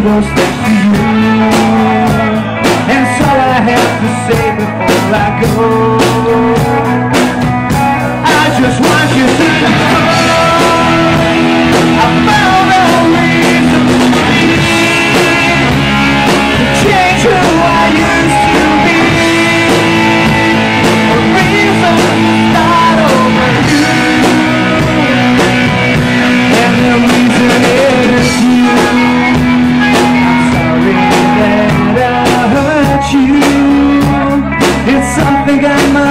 things to you And so I have to say before I go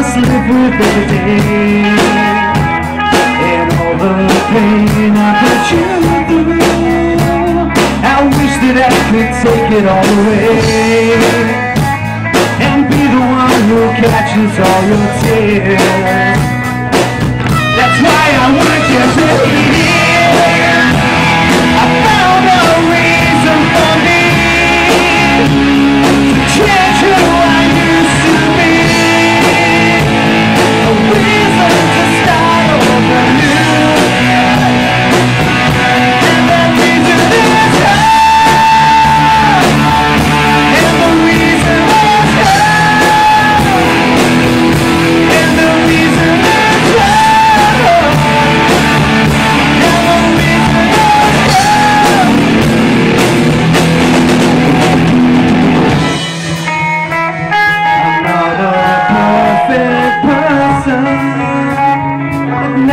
must live with every day. And all the pain I put you through I wish that I could take it all away. And be the one who catches all your tears. That's why I want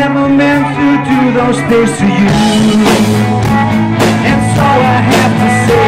never meant to do those things to you. And so I have to say